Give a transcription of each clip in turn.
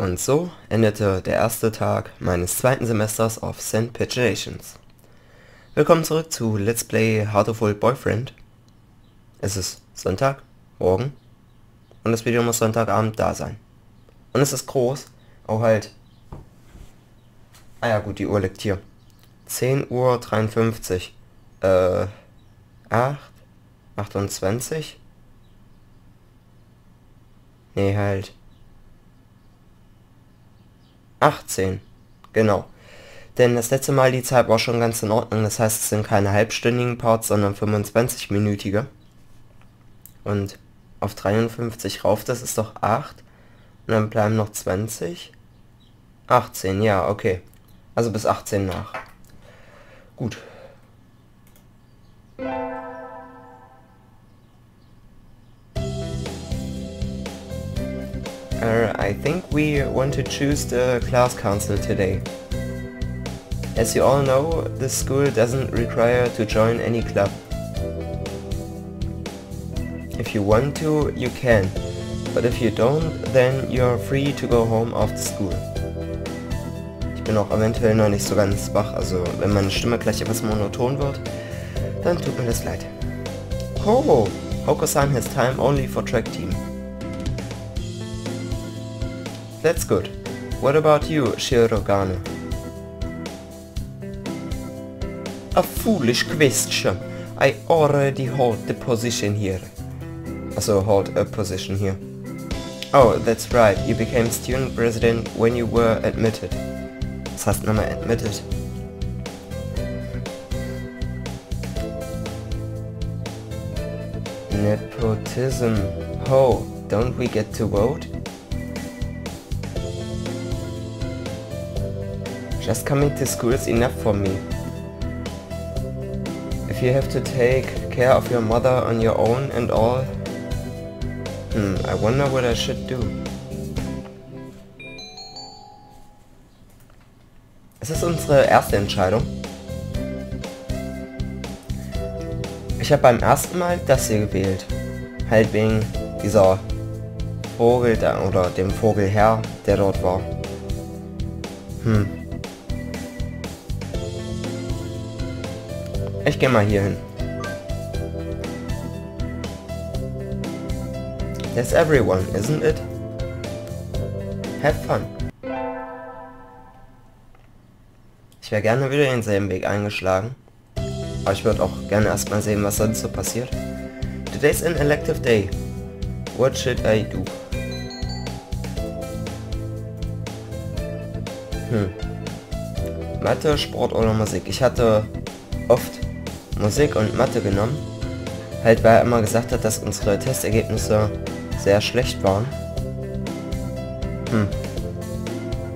Und so endete der erste Tag meines zweiten Semesters auf St. Pitchations. Willkommen zurück zu Let's Play Heartful Boyfriend. Es ist Sonntag, morgen, und das Video muss Sonntagabend da sein. Und es ist groß, auch halt... Ah ja gut, die Uhr liegt hier. 10 Uhr 53. Äh... 8? 28? Nee, halt. 18. Genau. Denn das letzte Mal die Zeit war schon ganz in Ordnung. Das heißt, es sind keine halbstündigen Parts, sondern 25-minütige. Und auf 53 rauf, das ist doch 8. Und dann bleiben noch 20. 18, ja, okay. Also bis 18 nach. Gut. Uh, I think we want to choose the class council today. As you all know, this school doesn't require to join any club. If you want to, you can, but if you don't, then you're free to go home after school. Ich bin auch eventuell noch nicht so ganz wach, also wenn meine Stimme gleich etwas monoton wird, dann tut mir das leid. Oh, Hoko-san has time only for track team. That's good. What about you, Shirogane? A foolish question. I already hold the position here. Also hold a position here. Oh, that's right. You became student president when you were admitted. Was heißt admitted? Nepotism. Oh, don't we get to vote? Just coming to school is enough for me. If you have to take care of your mother on your own and all, hmm, I wonder what I should do. Es ist unsere erste Entscheidung. Ich habe beim ersten Mal das hier gewählt. Halt wegen dieser Vogel da oder dem Vogelherr, der dort war. Hm. Ich gehe mal hier hin. That's everyone, isn't it? Have fun. Ich wäre gerne wieder denselben Weg eingeschlagen. Aber ich würde auch gerne erstmal sehen, was sonst so passiert. Today's an elective day. What should I do? Hm. Mathe, Sport oder Musik? Ich hatte oft Musik und Mathe genommen. Halt weil er immer gesagt hat, dass unsere Testergebnisse sehr schlecht waren. Hm.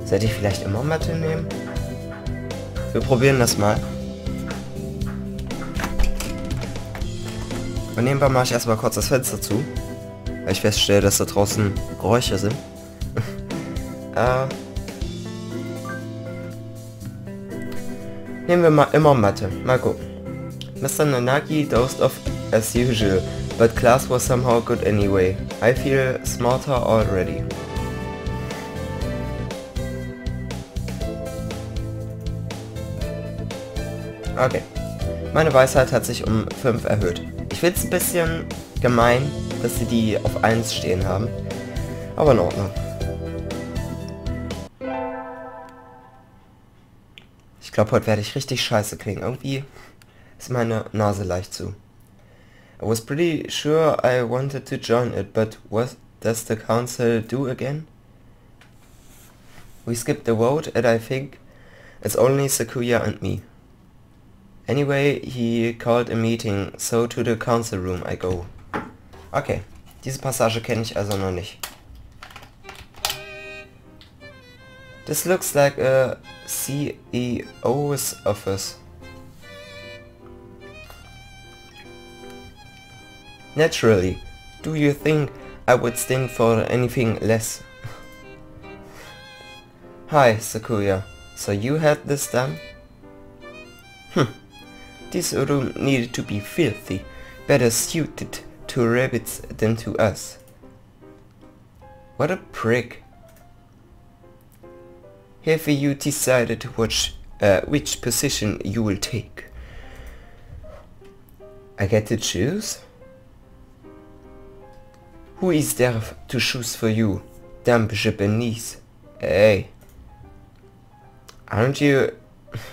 Sollte ich vielleicht immer Mathe nehmen? Wir probieren das mal. Und nebenbei mache ich erstmal kurz das Fenster zu. Weil ich feststelle, dass da draußen Geräusche sind. äh, nehmen wir mal immer Mathe. Mal gucken. Mr. Nanaki dozed off as usual, but class was somehow good anyway. I feel smarter already. Okay. Meine Weisheit hat sich um 5 erhöht. Ich finde es ein bisschen gemein, dass sie die auf 1 stehen haben. Aber in Ordnung. Ich glaube, heute werde ich richtig scheiße klingen. Irgendwie ist meine Nase leicht zu. I was pretty sure I wanted to join it, but what does the council do again? We skipped the vote and I think it's only Sakuya and me. Anyway, he called a meeting, so to the council room I go. Okay, diese Passage kenne ich also noch nicht. This looks like a CEO's office. Naturally, do you think I would stand for anything less? Hi, Sakuya. So you had this done? Hm. This room needed to be filthy, better suited to rabbits than to us. What a prick. have you decided which, uh, which position you will take? I get to choose? Who is there to choose for you? Damn Japanese. Hey. Aren't you...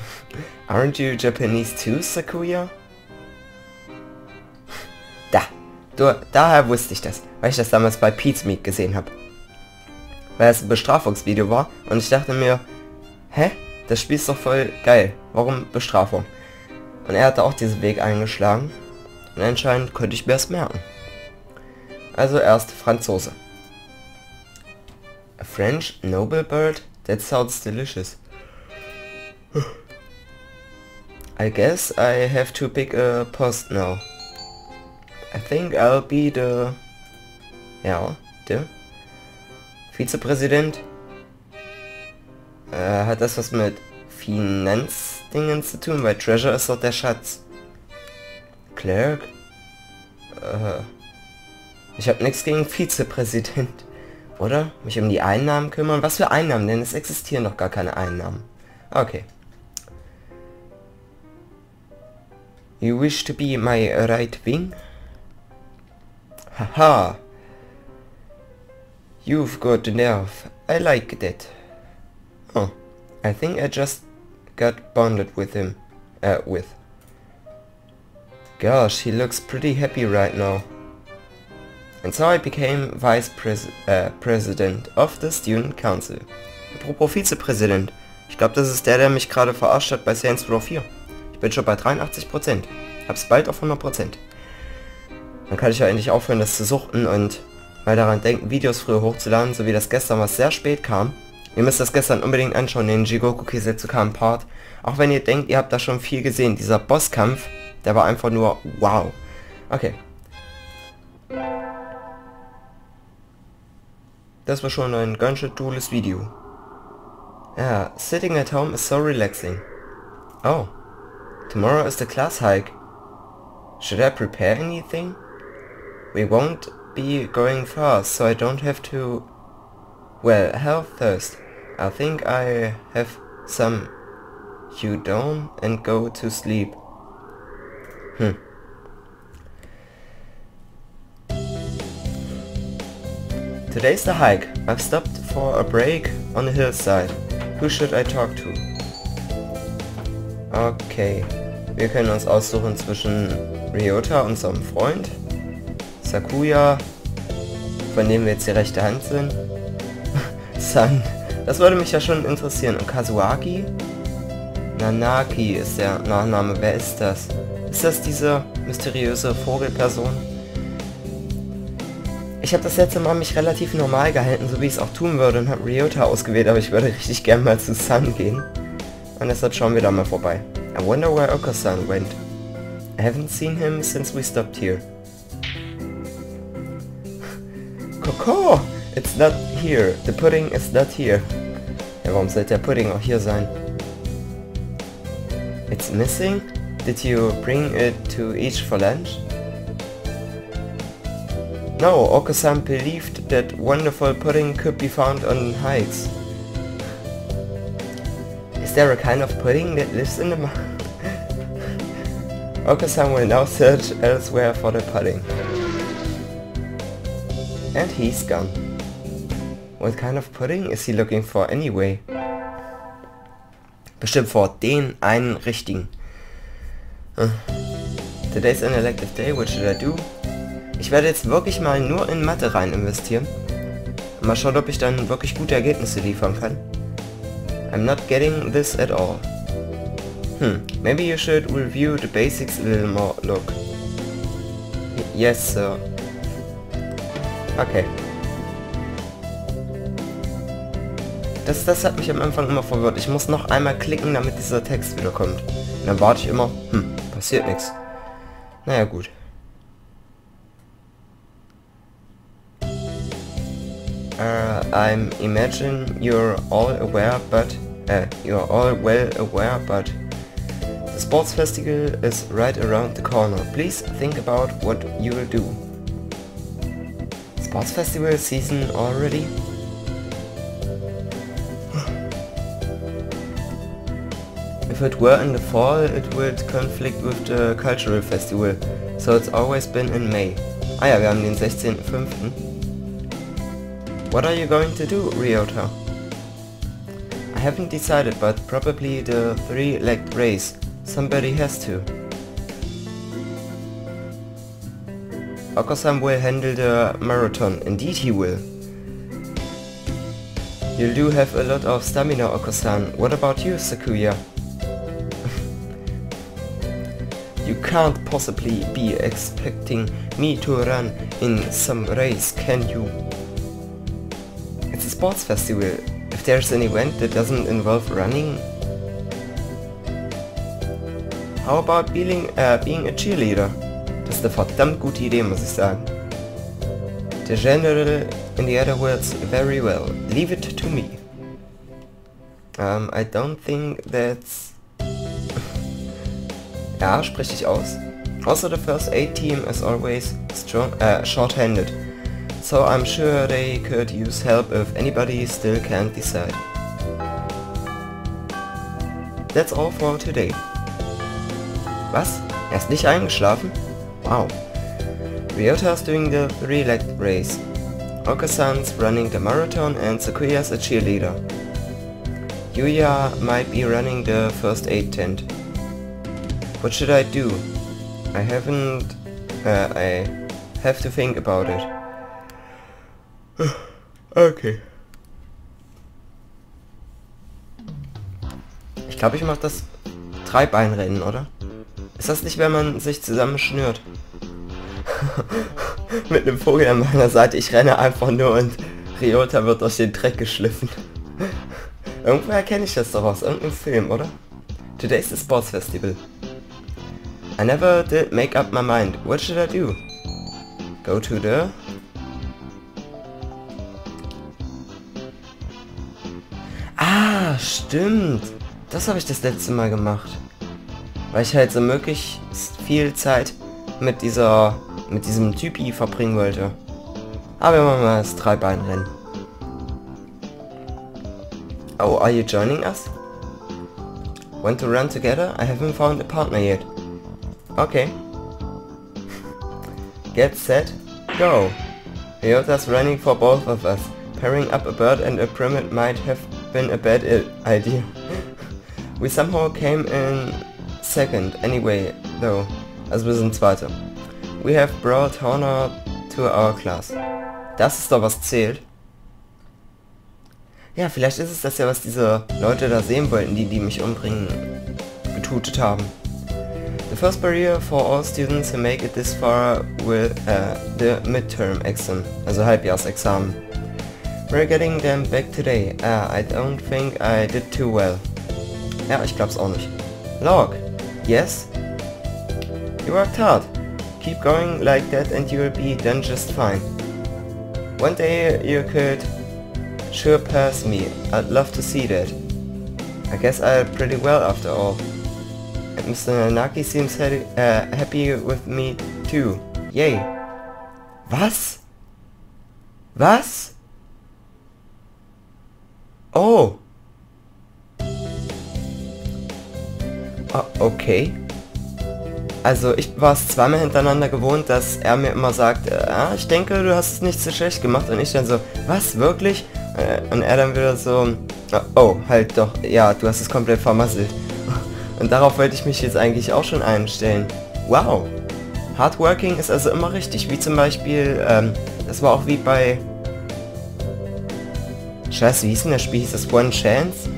aren't you Japanese too, Sakuya? Da. Du, daher wusste ich das, weil ich das damals bei Pete's Meat gesehen habe. Weil es ein Bestrafungsvideo war und ich dachte mir, hä? Das Spiel ist doch voll geil. Warum Bestrafung? Und er hatte auch diesen Weg eingeschlagen. Und anscheinend könnte ich mir es merken. Also erst Franzose. A French noble bird? That sounds delicious. I guess I have to pick a post now. I think I'll be the... Ja, der Vizepräsident. Äh, hat das was mit Finanzdingen zu tun? Weil Treasure ist doch der Schatz. Clerk? Äh, ich habe nichts gegen Vizepräsident. Oder? Mich um die Einnahmen kümmern? Was für Einnahmen? Denn es existieren noch gar keine Einnahmen. Okay. You wish to be my right wing? Haha. You've got nerve. I like that. Oh. I think I just got bonded with him. Uh, with. Gosh, he looks pretty happy right now. And so I became Vice Pres uh, President of the Student Council. Apropos Vizepräsident. Ich glaube, das ist der, der mich gerade verarscht hat bei Saints Row 4. Ich bin schon bei 83%. Hab's bald auf 100%. Dann kann ich ja endlich aufhören, das zu suchten und mal daran denken, Videos früher hochzuladen, so wie das gestern, was sehr spät kam. Ihr müsst das gestern unbedingt anschauen, den Jigoku Kisetsukan Part. Auch wenn ihr denkt, ihr habt da schon viel gesehen. Dieser Bosskampf, der war einfach nur wow. Okay. Das war schon ein ganz schön Video. Yeah, sitting at home is so relaxing. Oh, tomorrow is the class hike. Should I prepare anything? We won't be going far, so I don't have to... Well, health first. I think I have some udon and go to sleep. Today's the hike. I've stopped for a break on the hillside. Who should I talk to? Okay. Wir können uns aussuchen zwischen Ryota, unserem Freund, Sakuya, von dem wir jetzt die rechte Hand sind, San, das würde mich ja schon interessieren, und Kazuaki? Nanaki ist der Nachname, wer ist das? Ist das diese mysteriöse Vogelperson? Ich habe das letzte Mal mich relativ normal gehalten, so wie ich es auch tun würde und habe Ryota ausgewählt, aber ich würde richtig gern mal zu Sun gehen. Und deshalb schauen wir da mal vorbei. I wonder where Okasan went. I haven't seen him since we stopped here. Coco! It's not here. The pudding is not here. Ja, warum sollte der Pudding auch hier sein? It's missing? Did you bring it to each for lunch? No, Okasan believed that wonderful pudding could be found on hikes. Is there a kind of pudding that lives in the mountain? Okasan will now search elsewhere for the pudding. And he's gone. What kind of pudding is he looking for anyway? Bestimmt vor den einen richtigen. Uh. Today's an elective day, what should I do? Ich werde jetzt wirklich mal nur in Mathe rein investieren. Mal schauen, ob ich dann wirklich gute Ergebnisse liefern kann. I'm not getting this at all. Hmm, maybe you should review the basics a little more, look. Yes, sir. Okay. Das, das hat mich am Anfang immer verwirrt. Ich muss noch einmal klicken, damit dieser Text wiederkommt. Und dann warte ich immer, hm, passiert nichts. Naja, gut. Uh, I'm imagine you're all aware, but uh, you're all well aware, but the sports festival is right around the corner. Please think about what you will do. Sports festival season already? If it were in the fall, it would conflict with the cultural festival, so it's always been in May. Ah ja, wir haben den 16.05. What are you going to do, Ryota? I haven't decided, but probably the three-legged race. Somebody has to. Okosan will handle the marathon. Indeed he will. You do have a lot of stamina, Okosan. What about you, Sakuya? you can't possibly be expecting me to run in some race, can you? Sports festival. If there's an event that doesn't involve running... How about being, uh, being a cheerleader? Das ist eine verdammt gute Idee, muss ich sagen. The General, in the other words, very well. Leave it to me. Um, I don't think that's... ja, spreche ich aus. Also the first aid team is always strong, uh, short-handed. So I'm sure they could use help if anybody still can't decide. That's all for today. Was? Er ist nicht eingeschlafen? Wow. Ryota's doing the three-legged race. Okasan's running the marathon and Sakuya's a cheerleader. Yuya might be running the first aid tent. What should I do? I haven't... Uh, I have to think about it. Okay. Ich glaube, ich mache das Dreibeinrennen, oder? Ist das nicht, wenn man sich zusammenschnürt? Mit einem Vogel an meiner Seite, ich renne einfach nur und Ryota wird durch den Dreck geschliffen. Irgendwoher kenne ich das doch aus irgendeinem Film, oder? Today's the Sports Festival. I never did make up my mind. What should I do? Go to the... Stimmt. Das habe ich das letzte Mal gemacht. Weil ich halt so möglichst viel Zeit mit dieser mit diesem Typi verbringen wollte. Aber wir machen mal das Dreibeinrennen. Oh, are you joining us? Want to run together? I haven't found a partner yet. Okay. Get set, go. Ryota's running for both of us. Pairing up a bird and a primate might have been a bad idea. we somehow came in second anyway, though, as wir sind Zweiter. We have brought honor to our class. Das ist doch was zählt. Ja, vielleicht ist es das ja, was diese Leute da sehen wollten, die, die mich umbringen, getutet haben. The first barrier for all students who make it this far with uh, the midterm exam, also Halbjahresexamen. We're getting them back today. Uh, I don't think I did too well. Ja, ich glaub's auch nicht. Log. Yes? You worked hard. Keep going like that and you'll be done just fine. One day you could sure pass me. I'd love to see that. I guess I did pretty well after all. And Mr. Nanaki seems ha uh, happy with me too. Yay. Was? Was? Oh. Ah, okay. Also ich war es zweimal hintereinander gewohnt, dass er mir immer sagt, äh, ah, ich denke, du hast es nicht so schlecht gemacht. Und ich dann so, was, wirklich? Äh, und er dann wieder so, oh, halt doch, ja, du hast es komplett vermasselt. Und darauf wollte ich mich jetzt eigentlich auch schon einstellen. Wow. Hardworking ist also immer richtig. Wie zum Beispiel, ähm, das war auch wie bei... Scheiße, wie hieß denn das Spiel? Hieß das One Chance?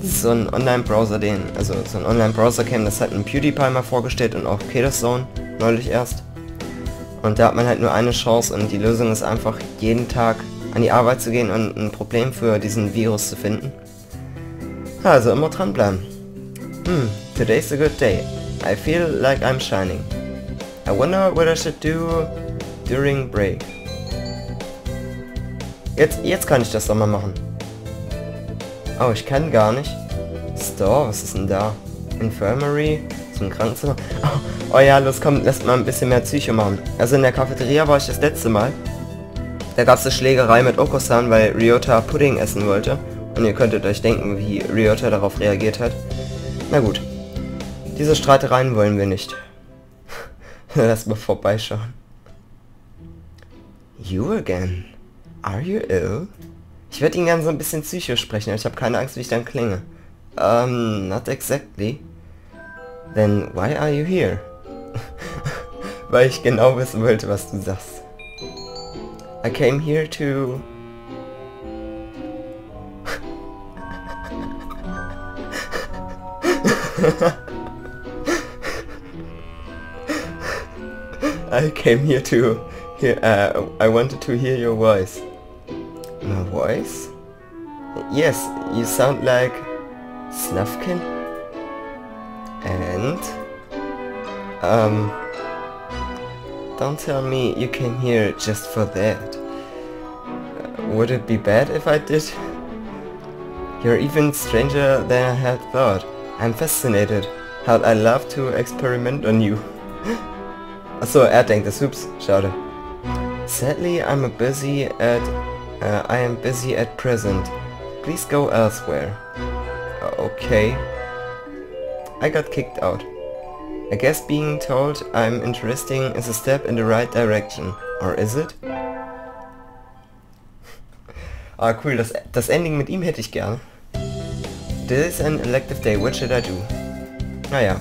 Das ist so ein Online-Browser, den, also so ein Online-Browser kennen, das hat ein PewDiePie mal vorgestellt und auch Zone neulich erst. Und da hat man halt nur eine Chance und die Lösung ist einfach jeden Tag an die Arbeit zu gehen und ein Problem für diesen Virus zu finden. Also immer dranbleiben. Hm, today's a good day. I feel like I'm shining. I wonder what I should do during break. Jetzt, jetzt kann ich das doch mal machen. Oh, ich kann gar nicht. Store, was ist denn da? Infirmary, zum Krankenzimmer. Oh, oh ja, los komm, lass mal ein bisschen mehr Psycho machen. Also in der Cafeteria war ich das letzte Mal. Da gab es eine Schlägerei mit Okosan, weil Ryota Pudding essen wollte. Und ihr könntet euch denken, wie Ryota darauf reagiert hat. Na gut. Diese Streitereien wollen wir nicht. Lass mal vorbeischauen. You again. Are you ill? Ich werde ihn gerne so ein bisschen psychisch sprechen, aber ich habe keine Angst, wie ich dann klinge. Um, not exactly. Then why are you here? Weil ich genau wissen wollte, was du sagst. I came here to... I came here to hear, uh, I wanted to hear your voice. Voice? Yes, you sound like Snufkin. And, um, don't tell me you came here just for that. Would it be bad if I did? You're even stranger than I had thought. I'm fascinated. How I love to experiment on you. Achso, er denkt es. Ups, schade. Sadly, I'm busy at... Uh, I am busy at present. Please go elsewhere. Uh, okay. I got kicked out. I guess being told I'm interesting is a step in the right direction. Or is it? ah, cool. Das, das Ending mit ihm hätte ich gerne. This is an elective day. What should I do? Naja.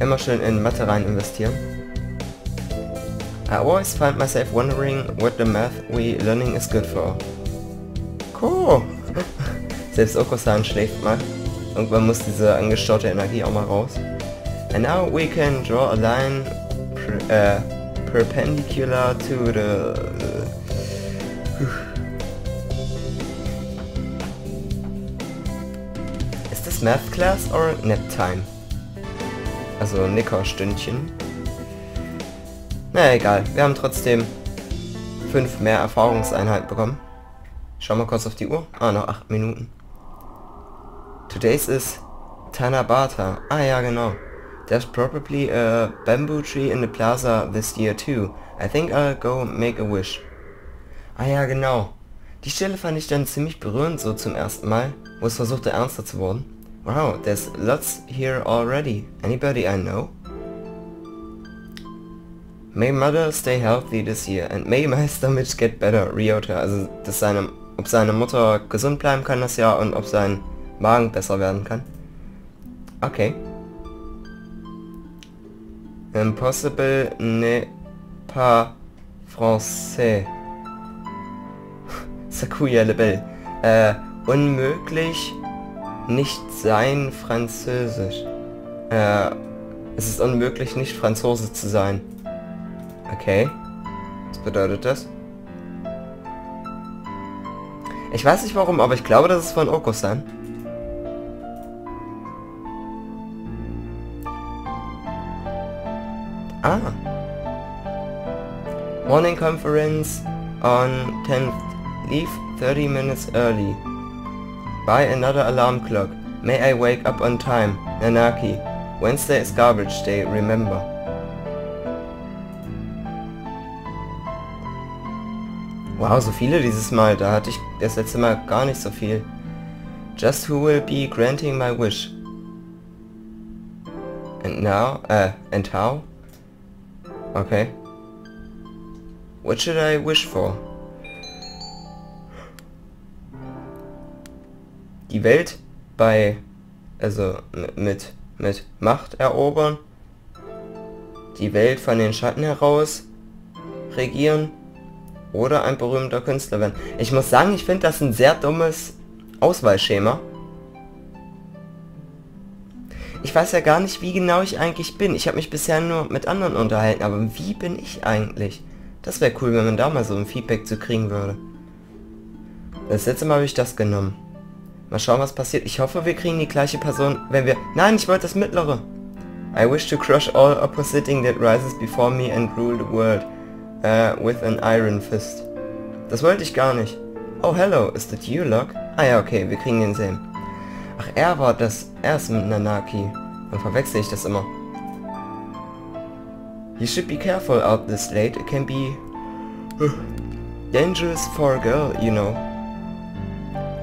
Immer schön in Mathe rein investieren. I always find myself wondering what the math we learning is good for. Cool. Selbst Okosan schläft mal. Irgendwann muss diese angestaute Energie auch mal raus. And now we can draw a line per, uh, perpendicular to the... Ist das Math Class or Nap Time? Also Nickerstündchen. Naja, egal. Wir haben trotzdem fünf mehr Erfahrungseinheiten bekommen. Schau mal kurz auf die Uhr. Ah, noch acht Minuten. Today's is Tanabata. Ah ja, genau. There's probably a bamboo tree in the plaza this year too. I think I'll go make a wish. Ah ja, genau. Die Stelle fand ich dann ziemlich berührend so zum ersten Mal, wo es versuchte ernster zu werden. Wow, there's lots here already. Anybody I know? May mother stay healthy this year and may my stomach get better, Ryota. Also, dass seine, ob seine Mutter gesund bleiben kann das Jahr und ob sein Magen besser werden kann. Okay. Impossible ne pas français. Sakuya Lebel. Äh, unmöglich nicht sein Französisch. Äh, es ist unmöglich nicht Franzose zu sein. Okay. Was bedeutet das? Ich weiß nicht warum, aber ich glaube, das ist von Oko-san. Ah. Morning conference on 10th. Leave 30 minutes early. Buy another alarm clock. May I wake up on time. Nanaki. Wednesday is garbage day, remember. Wow, so viele dieses Mal. Da hatte ich das letzte Mal gar nicht so viel. Just who will be granting my wish? And now? Uh, and how? Okay. What should I wish for? Die Welt bei, also mit, mit Macht erobern. Die Welt von den Schatten heraus regieren. Oder ein berühmter Künstler werden. Ich muss sagen, ich finde das ein sehr dummes Auswahlschema. Ich weiß ja gar nicht, wie genau ich eigentlich bin. Ich habe mich bisher nur mit anderen unterhalten, aber wie bin ich eigentlich? Das wäre cool, wenn man da mal so ein Feedback zu kriegen würde. Das letzte Mal habe ich das genommen. Mal schauen, was passiert. Ich hoffe, wir kriegen die gleiche Person, wenn wir... Nein, ich wollte das mittlere. I wish to crush all oppositing that rises before me and rule the world. Uh, with an iron fist. Das wollte ich gar nicht. Oh, hello. Is that you, Locke? Ah ja, okay. Wir kriegen denselben. Ach, er war das. Er ist mit Nanaki. Dann verwechsel ich das immer. You should be careful out this late. It can be dangerous for a girl, you know.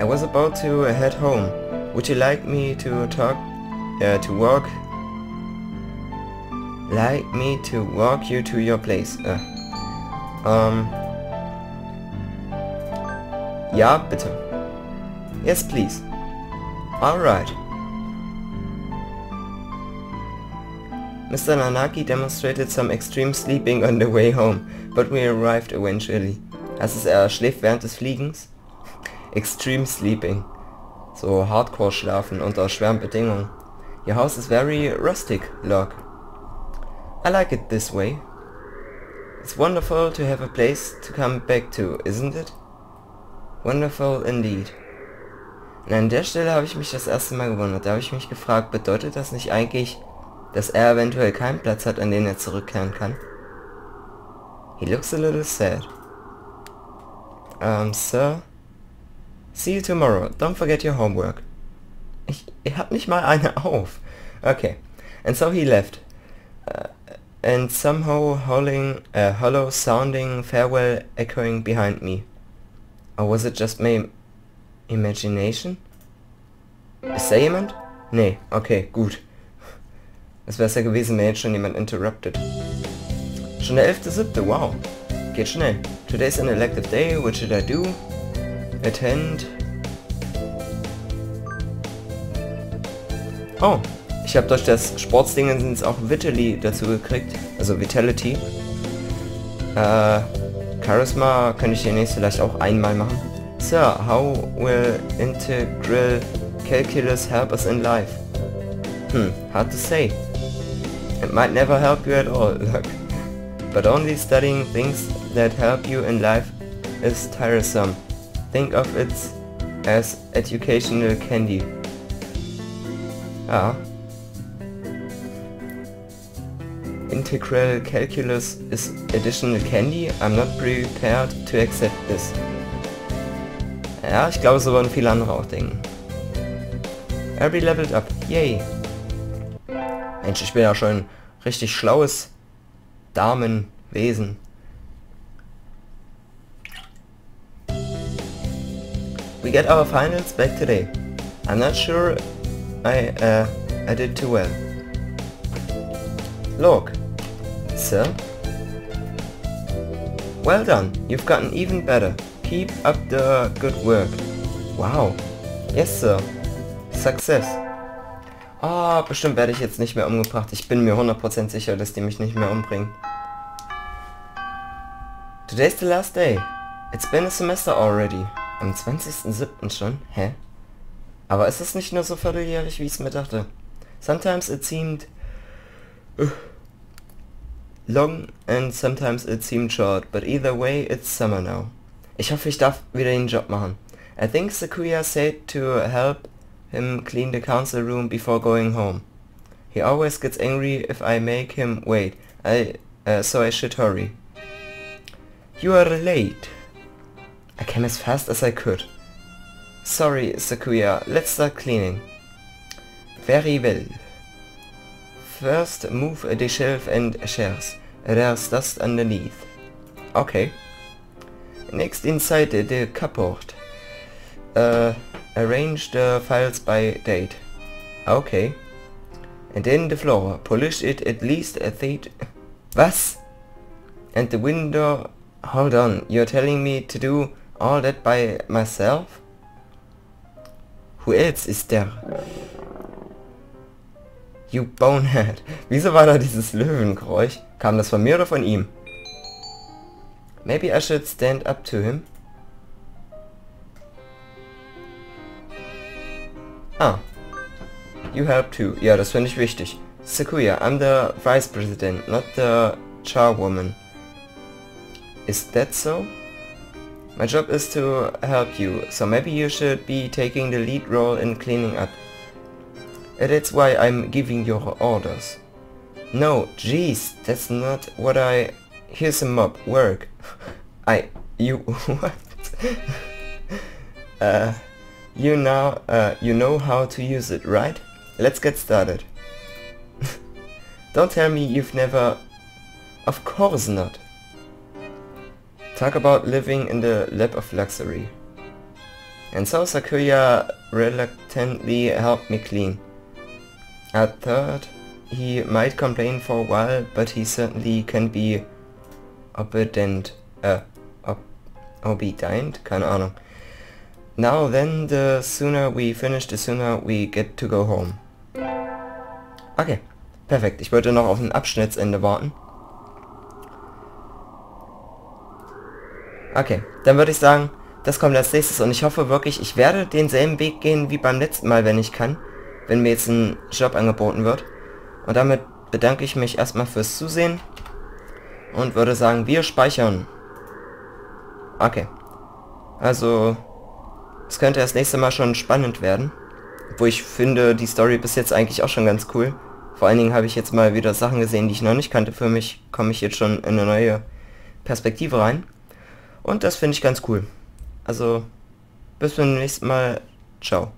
I was about to head home. Would you like me to talk uh, to walk... Like me to walk you to your place. Äh. Ähm... Ja, bitte. Yes, please. Alright. Mr. Nanaki demonstrated some extreme sleeping on the way home, but we arrived eventually. Ist, er schläft während des Fliegens. Extreme sleeping. So Hardcore schlafen unter schweren Bedingungen. Your house is very rustic, Log. I like it this way. It's wonderful to have a place to come back to, isn't it? Wonderful indeed. Und an der Stelle habe ich mich das erste Mal gewundert. Da habe ich mich gefragt, bedeutet das nicht eigentlich, dass er eventuell keinen Platz hat, an den er zurückkehren kann? He looks a little sad. Um, Sir? See you tomorrow. Don't forget your homework. Ich, ich hab nicht mal eine auf. Okay. And so he left. Uh, and somehow howling, uh, hollow sounding farewell echoing behind me. Or was it just my imagination? Ist jemand? Nee, okay, gut. Das wäre es ja gewesen, wenn jetzt schon jemand interrupted. Schon der 11.7., wow. Geht schnell. Today's an elective day, what should I do? Attend. Oh, ich habe durch das Sportsdingens auch Vitaly dazu gekriegt. Also Vitality. Äh, Charisma könnte ich demnächst vielleicht auch einmal machen. Sir, how will integral calculus help us in life? Hmm, hard to say. It might never help you at all, look. But only studying things that help you in life is tiresome. Think of it as educational candy. Ah. Integral calculus is additional candy? I'm not prepared to accept this. Ja, ich glaube, so würden viele andere auch denken. Every leveled up. Yay. Mensch, ich bin ja schon ein richtig schlaues Damenwesen. We get our finals back today. I'm not sure I, uh, I did too well. Look. Sir? Well done, you've gotten even better. Keep up the good work. Wow. Yes, sir. Success. Oh, bestimmt werde ich jetzt nicht mehr umgebracht. Ich bin mir 100% sicher, dass die mich nicht mehr umbringen. Today's the last day. It's been a semester already. Am 20.07. schon? Hä? Aber ist es nicht nur so vierteljährig, wie ich es mir dachte? Sometimes it seemed... Uh, long and sometimes it seemed short, but either way it's summer now. Ich hoffe, ich darf wieder den Job machen. I think Sakuya said to help him clean the council room before going home. He always gets angry if I make him wait, I, uh, so I should hurry. You are late. I came as fast as I could. Sorry, Sakuya, let's start cleaning. Very well. First, move the shelf and chairs. There's dust underneath. Okay. Next, inside the cupboard. Uh, arrange the files by date. Okay. And then the floor. Polish it at least a third... Was? And the window... Hold on, you're telling me to do all that by myself? Who else is there? You bonehead. Wieso war da dieses Löwengeräusch? Kam das von mir oder von ihm? Maybe I should stand up to him? Ah. You help too. Ja, das finde ich wichtig. Sakuya, I'm the vice president, not the charwoman. Is that so? My job is to help you, so maybe you should be taking the lead role in cleaning up. That's why I'm giving your orders. No, jeez, that's not what I... Here's a mop, work. I... You... what? uh... You now... Uh, you know how to use it, right? Let's get started. Don't tell me you've never... Of course not. Talk about living in the lap of luxury. And so Sakuya reluctantly helped me clean. At third, he might complain for a while, but he certainly can be obedient, äh, ob obedient, keine Ahnung. Now then, the sooner we finish, the sooner we get to go home. Okay, perfekt. Ich wollte noch auf ein Abschnittsende warten. Okay, dann würde ich sagen, das kommt als nächstes und ich hoffe wirklich, ich werde denselben Weg gehen wie beim letzten Mal, wenn ich kann, wenn mir jetzt ein Job angeboten wird. Und damit bedanke ich mich erstmal fürs Zusehen und würde sagen, wir speichern. Okay. Also, es könnte das nächste Mal schon spannend werden. Wo ich finde, die Story bis jetzt eigentlich auch schon ganz cool. Vor allen Dingen habe ich jetzt mal wieder Sachen gesehen, die ich noch nicht kannte. Für mich komme ich jetzt schon in eine neue Perspektive rein. Und das finde ich ganz cool. Also, bis zum nächsten Mal. Ciao.